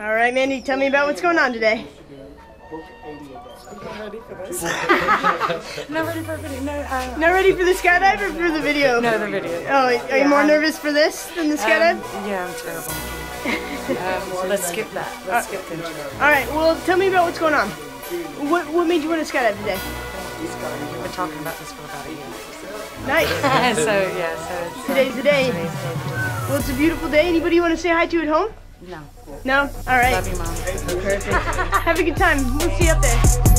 All right, Mandy, tell me about what's going on today. I'm ready for this. Not ready for video. No, uh, Not ready for the skydive or for the video? no, the video. Oh, are you more I'm- nervous for this than the skydive? Um, yeah, I'm terrible. um, let's skip that. Let's skip the intro. All right, well, tell me about what's going on. What what made you want to skydive today? We've been talking about this for about a year. Nice. so yeah, so uh, Today's the day. Today's the day. Well, it's a beautiful day. Anybody you want to say hi to at home? No, No? All right. love you, mom. Perfect. Have a good time. We'll see you up there.